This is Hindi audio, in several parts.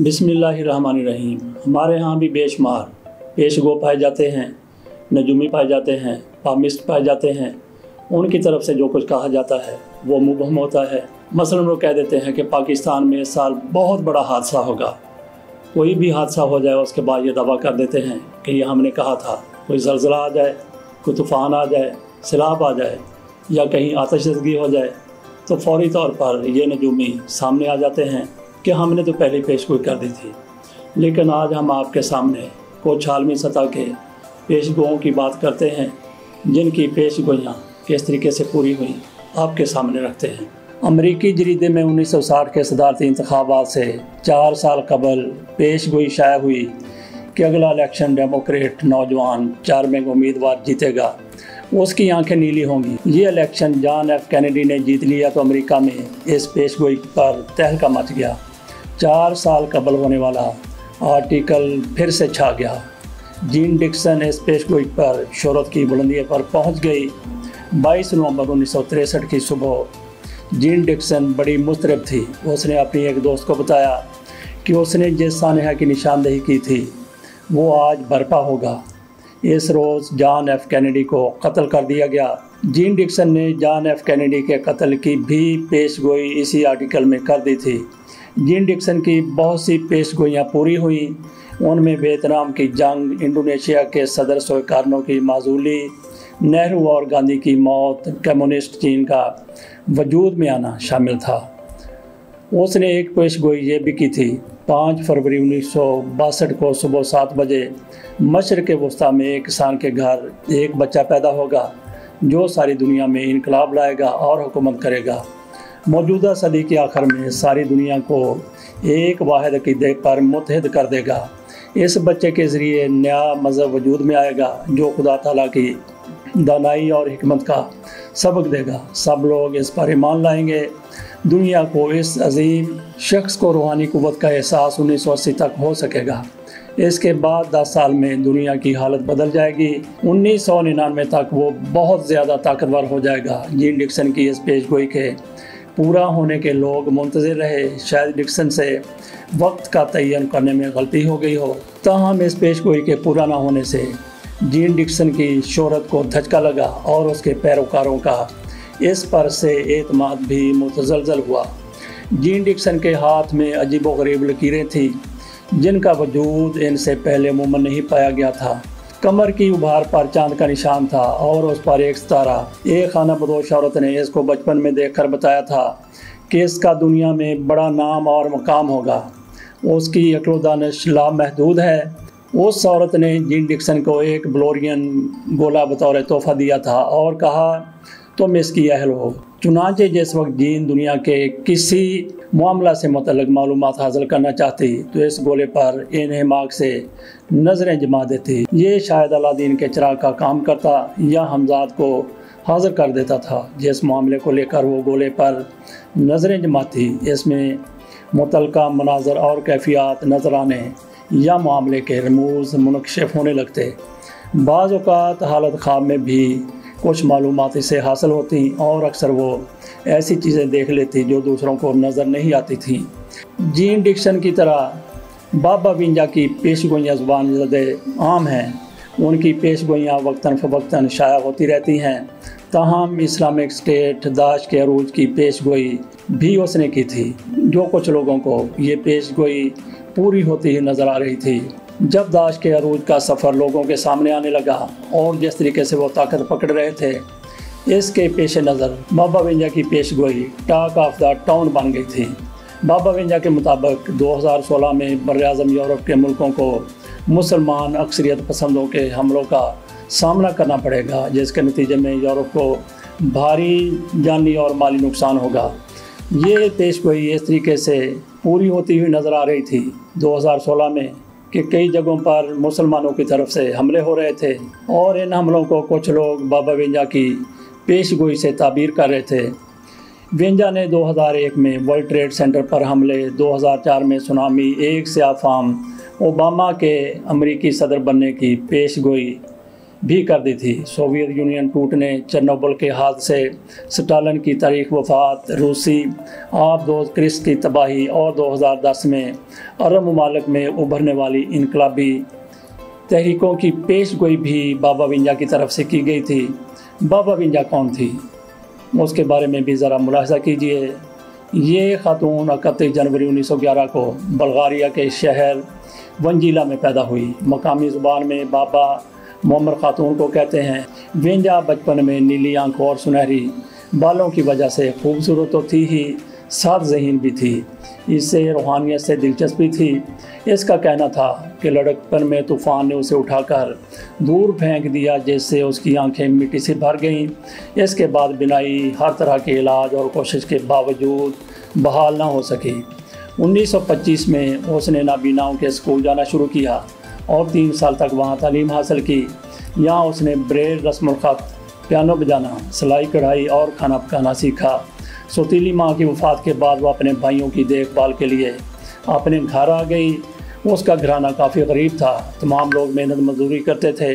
बिसमीम हमारे यहाँ भी बेशुमार पेश गो पाए जाते हैं, नजूमी पाए जाते हैं पामिस्ट पाए जाते हैं। उनकी तरफ़ से जो कुछ कहा जाता है, वो मुबहम होता है। मसलन वो कह देते हैं कि पाकिस्तान में इस साल बहुत बड़ा हादसा होगा। कोई भी हादसा हो जाए, उसके बाद ये दावा कर देते हैं कि ये हमने कहा था। कोई जलजिला आ जाए, कोई तूफ़ान आ जाए, सैलाब आ जाए, या कहीं आतशदगी हो जाए तो फौरी तौर पर ये नजूमी सामने आ जाते हैं। कि हमने तो पहले पेश गोई कर दी थी, लेकिन आज हम आपके सामने कुछ आलमी सतह के पेश गोओं की बात करते हैं, जिनकी पेश गोइयाँ किस तरीके से पूरी हुई, आपके सामने रखते हैं। अमरीकी जरीदे में 1960 के सदारती इंतबात से चार साल कबल पेश गोई शाया हुई कि अगला इलेक्शन डेमोक्रेट नौजवान चार में उम्मीदवार जीतेगा, उसकी आँखें नीली होंगी। ये इलेक्शन जॉन एफ़ कैनेडी ने जीत लिया तो अमेरिका में इस पेश गोई पर तहलका मच गया। चार साल कबल होने वाला आर्टिकल फिर से छा गया। जीन डिक्सन पेशगोई पर शहरत की बुलंदी पर पहुँच गई। 22 नवंबर उन्नीस की सुबह जीन डिक्सन बड़ी मुस्तरब थी। उसने अपनी एक दोस्त को बताया कि उसने जिस सानहा की निशानदेही की थी, वो आज बर्पा होगा। इस रोज़ जॉन एफ़ कैनेडी को कत्ल कर दिया गया। जीन डिक्सन ने जॉन एफ़ कैनेडी के कत्ल की भी पेश गोई इसी आर्टिकल में कर दी थी। जीन डिक्सन की बहुत सी पेश गोइयाँ पूरी हुई। उनमें वियतनाम की जंग, इंडोनेशिया के सदर सोकारनों की माजूली, नेहरू और गांधी की मौत, कम्युनिस्ट चीन का वजूद में आना शामिल था। उसने एक पेश गोई ये भी की थी, पाँच फरवरी उन्नीस सौ बासठ को सुबह सात बजे मशरक़ वस्ता में एक किसान के घर एक बच्चा पैदा होगा, जो सारी दुनिया में इनकलाब लाएगा और हुकूमत करेगा। मौजूदा सदी के आखिर में सारी दुनिया को एक वाद अकीदे पर मुतहद कर देगा। इस बच्चे के ज़रिए नया मज़हब वजूद में आएगा, जो खुदा तला की दानाई और हमत का सबक देगा। सब लोग इस पर ईमान लाएँगे। दुनिया को इस अजीम शख्स को रूहानी कुत का एहसास उन्नीस सौ अस्सी तक हो सकेगा। इसके बाद दस साल में दुनिया की हालत बदल जाएगी। उन्नीस सौ निन्यानवे तक वो बहुत ज़्यादा ताकतवर हो जाएगा। जीन डिक्सन की इस पेश गोई के पूरा होने के लोग मुंतजर रहे, शायद डिक्सन से वक्त का तयन करने में गलती हो गई हो, ताहम इस पेश गोई के पूरा ना होने से जीन डिक्सन की शहरत को धचका लगा और उसके पैरोकारों का इस पर से एतमाद भी मुतजलजल हुआ। जीन डिक्सन के हाथ में अजीब गरीब लकीरें थीं, जिनका वजूद इनसे पहले मुमन नहीं पाया गया था। कमर की उभार पर चाँद का निशान था और उस पर एक सितारा। एक खाना बदोश औरत ने इसको बचपन में देखकर बताया था कि इसका दुनिया में बड़ा नाम और मकाम होगा। उसकी अकलो दानश लामहदूद है। उस औरत ने जिन डिक्सन को एक ब्लोरियन गोला बतौर तोहफा दिया था और कहा तुम इसकी अहल हो चुनाचे जिस वक्त जीन दुनिया के किसी मामला से मतलब मालूम हासिल करना चाहती तो इस गोले पर इन माग से नज़रें जमा देती। ये शायद अलादीन के चराग का काम करता या हमजाद को हाजिर कर देता था, जिस मामले को लेकर वो गोले पर नज़रें जमाती। इसमें मुतल मनाजर और कैफियात नज़र आने या मामले के रमूज मुनकशफ होने लगते। बाज़ात हालत ख्वाब में भी कुछ मालूम इससे हासिल होती और अक्सर वो ऐसी चीज़ें देख लेती जो दूसरों को नज़र नहीं आती थी। जीन डिक्शन की तरह, बाबा विंजा की पेश गोइयाँ ज़ुबान ज़्यादा आम हैं। उनकी पेश गोइयाँ वक्ता फ़वक्ता शाया होती रहती हैं। तहम इस्लामिक स्टेट दाश के अरूज की पेश गोई भी उसने की थी। जो कुछ लोगों को ये पेश गोई पूरी होती ही नज़र आ रही थी। जब दाश के अरूज का सफ़र लोगों के सामने आने लगा और जिस तरीके से वो ताकत पकड़ रहे थे, इसके पेश नज़र बाबा विंजा की पेश गोई टाक ऑफ़ द टाउन बन गई थी। बाबा विंजा के मुताबिक 2016 में बर यूरोप के मुल्कों को मुसलमान अक्सरियत पसंदों के हमलों का सामना करना पड़ेगा, जिसके नतीजे में यूरोप को भारी जानी और माली नुकसान होगा। ये पेश गोई इस तरीके से पूरी होती हुई नज़र आ रही थी। 2016 में कि कई जगहों पर मुसलमानों की तरफ़ से हमले हो रहे थे और इन हमलों को कुछ लोग बाबा वेंजा की पेश गोई से ताबीर कर रहे थे। वेंजा ने 2001 में वर्ल्ड ट्रेड सेंटर पर हमले 2004 में सुनामी, एक से आफाम ओबामा के अमरीकी सदर बनने की पेश गोई भी कर दी थी। सोवियत यूनियन टूटने, चरनोबल के हाथ से स्टालिन की तारीख वफात, रूसी आप दो क्रिस की तबाही और 2010 में अरब ममालक में उभरने वाली इनकलाबी तहरीकों की पेश गोई भी बाबा विंजा की तरफ़ से की गई थी। बाबा विंजा कौन थी? उसके बारे में भी ज़रा मुलाजा कीजिए। ये खातून इकतीस जनवरी 1911 को बल्गारिया के शहर वंजीला में पैदा हुई। मकामी ज़ुबान में बाबा मोहम्मद खातून को कहते हैं वेंजा बचपन में नीली आँखों और सुनहरी बालों की वजह से खूबसूरत तो थी ही साथ जहन भी थी। इससे रूहानियत से दिलचस्पी थी। इसका कहना था कि लड़कपन में तूफ़ान ने उसे उठाकर दूर फेंक दिया, जिससे उसकी आँखें मिट्टी से भर गईं। इसके बाद बिनाई हर तरह के इलाज और कोशिश के बावजूद बहाल ना हो सकी। 1925 में उसने नाबीनाओं के स्कूल जाना शुरू किया। और तीन साल तक वहाँ तालीम हासिल की। यहाँ उसने ब्रेड रस्म पियानो बजाना, सिलाई, कढ़ाई और खाना पकाना सीखा। सोतीली माँ की वफ़ात के बाद वह अपने भाइयों की देखभाल के लिए अपने घर आ गई। उसका घराना काफ़ी गरीब था। तमाम लोग मेहनत मजदूरी करते थे।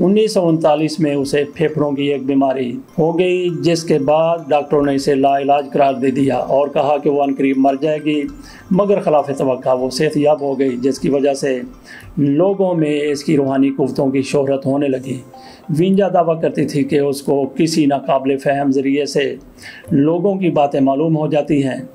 उन्नीस सौ उनतालीस में उसे फेफड़ों की एक बीमारी हो गई, जिसके बाद डॉक्टरों ने इसे लाइलाज करार दे दिया और कहा कि वह अनकरीब मर जाएगी, मगर खिलाफ तो वो सेहतियाब हो गई, जिसकी वजह से लोगों में इसकी रूहानी कुतों की शोहरत होने लगी। विंजा दावा करती थी कि उसको किसी नाकबिल फ़हम ज़रिए से लोगों की बातें मालूम हो जाती हैं।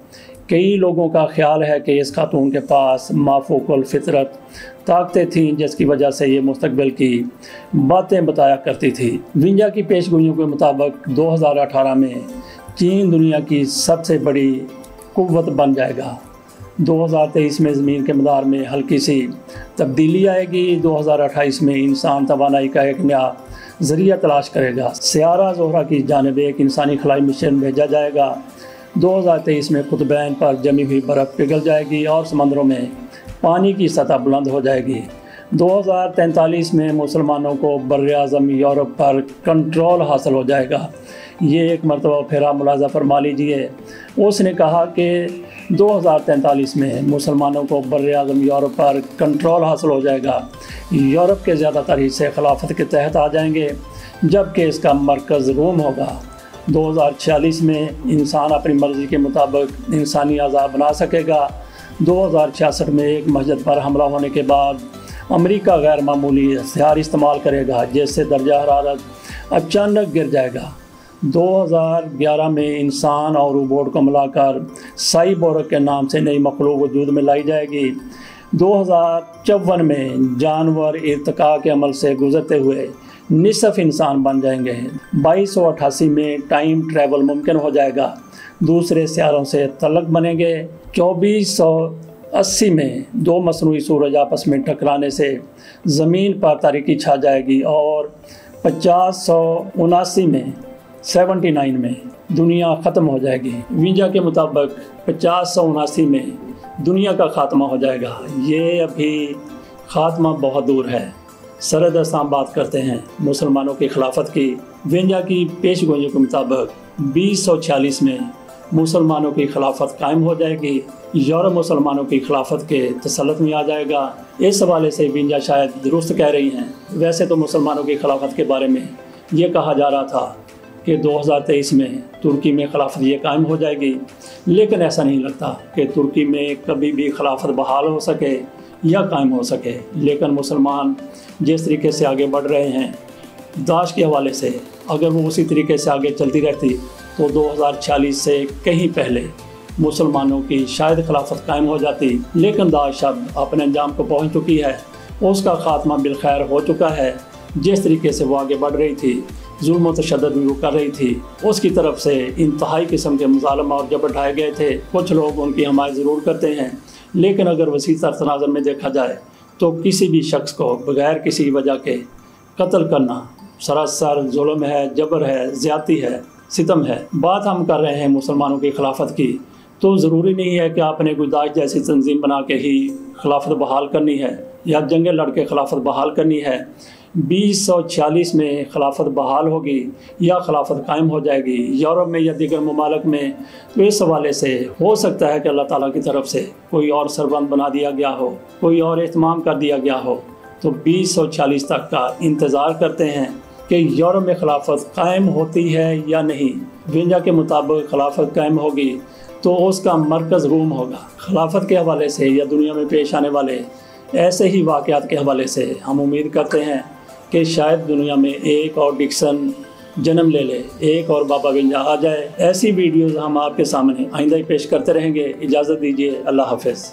कई लोगों का ख्याल है कि इस खातून के पास माफूकुल फितरत ताकतें थीं, जिसकी वजह से ये मुस्तबिल की बातें बताया करती थी। विंजा की पेश पेशगोइयों के मुताबिक 2018 में चीन दुनिया की सबसे बड़ी कुत बन जाएगा। 2023 में ज़मीन के मदार में हल्की सी तब्दीली आएगी। 2028 में इंसान तोानाई का एक नया ज़रिया तलाश करेगा। सियारा जोहरा की जानब एक इंसानी खलाई मिशन भेजा जाएगा। 2023 में कुतबैन पर जमी हुई बर्फ़ पिघल जाएगी और समंदरों में पानी की सतह बुलंद हो जाएगी। 2043 में मुसलमानों को बर अज़म यूरोप पर कंट्रोल हासिल हो जाएगा। ये एक मरतबा फेरा मुलाजा फरमा लीजिए। उसने कहा कि 2043 में मुसलमानों को बर अज़म यूरोप पर कंट्रोल हासिल हो जाएगा। यूरोप के ज़्यादातर हिस्से खिलाफत के तहत आ जाएँगे, जबकि इसका मरकज़ रोम होगा। 2046 में इंसान अपनी मर्ज़ी के मुताबिक इंसानी आज़ाद बना सकेगा। दो हज़ार छियासठ में एक मस्जिद पर हमला होने के बाद अमेरिका गैर मामूली हथियार इस्तेमाल करेगा, जिससे दर्जा हरारत अचानक गिर जाएगा। 2011 में इंसान और रोबोट को मिलाकर साई बोरक के नाम से नई मखलूक वजूद में लाई जाएगी। दो हज़ार चौवन में जानवर इरतका के अमल से गुजरते हुए निसफ इंसान बन जाएँगे। बाईस में टाइम ट्रैवल मुमकिन हो जाएगा। दूसरे सियारों से तलक बनेंगे। चौबीस सौ अस्सी में दो मसनू सूरज आपस में टकराने से ज़मीन पर तारीकी छा जाएगी और पचास सौ उनासी में सेवेंटी नाइन में दुनिया ख़त्म हो जाएगी। वीज़ा के मुताबिक पचास सौ उनासी में दुनिया का ख़ात्मा हो जाएगा। ये अभी ख़ात्मा बहुत दूर है। सरद असाम बात करते हैं। मुसलमानों की खिलाफत की। वेंजा की पेश गोइयों के मुताबिक बीस सौ छियालीस में मुसलमानों की खिलाफत कायम हो जाएगी। यूरोप मुसलमानों की खिलाफत के तसलत में आ जाएगा। इस हवाले से विंजा शायद दुरुस्त कह रही हैं। वैसे तो मुसलमानों की खिलाफत के बारे में ये कहा जा रहा था कि 2023 में तुर्की में खिलाफत ये कायम हो जाएगी। लेकिन ऐसा नहीं लगता कि तुर्की में कभी भी खिलाफत बहाल हो सके। या कायम हो सके। लेकिन मुसलमान जिस तरीके से आगे बढ़ रहे हैं दाश के हवाले से, अगर वो उसी तरीके से आगे चलती रहती तो 2040 से कहीं पहले मुसलमानों की शायद खिलाफत कायम हो जाती। लेकिन दाश अब अपने अंजाम को पहुँच चुकी है। उसका ख़ात्मा बिलखैर हो चुका है। जिस तरीके से वो आगे बढ़ रही थी, जुल्म तशद भी वो कर रही थी, उसकी तरफ़ से इंतहाई किस्म के मुजालम और जब उठाए गए थे। कुछ लोग उनकी हमायत ज़रूर करते हैं। लेकिन अगर वसी तनाजर में देखा जाए तो किसी भी शख्स को बगैर किसी वजह के कत्ल करना सरासर जुल्म है, जबर है, ज़्यादती है, सितम है। बात हम कर रहे हैं मुसलमानों की खिलाफत की। तो ज़रूरी नहीं है कि आपने कोई दाश जैसी तंजीम बना के ही खिलाफत बहाल करनी है, या जंगे लड़ के खिलाफत बहाल करनी है। बीस सौ छियालीस में खिलाफत बहाल होगी या खिलाफत कायम हो जाएगी, यूरोप में या दीगर ममालक में। तो इस हवाले से हो सकता है कि अल्लाह ताला की तरफ़ से कोई और सरबंद बना दिया गया हो, कोई और अहतमाम कर दिया गया हो। तो बीस सौ चालीस तक का इंतज़ार करते हैं कि यूरोप में खिलाफत कायम होती है या नहीं। विंजा के मुताबिक खिलाफत कायम होगी तो उसका मरकज़ रूम होगा। खिलाफत के हवाले से या दुनिया में पेश आने वाले ऐसे ही वाक़ात के हवाले से हम उम्मीद करते हैं कि शायद दुनिया में एक और डिक्सन जन्म ले ले, एक और बाबा गंजा आ जाए। ऐसी वीडियोज़ हम आपके सामने आइंदा ही पेश करते रहेंगे। इजाज़त दीजिए, अल्लाह हाफिज़।